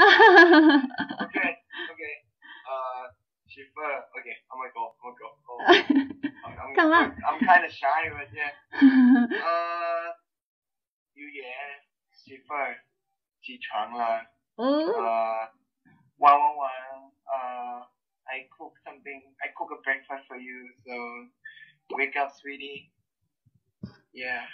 okay, okay. Uh, Okay, I'm gonna go. I'm gonna go. go. I'm, I'm, Come on. I'm kind of shy right here. Uh, ยูเย่媳妇儿起床了。Ooh. Uh, one one one. Uh, I cook something. I cook a breakfast for you. So wake up, sweetie. Yeah.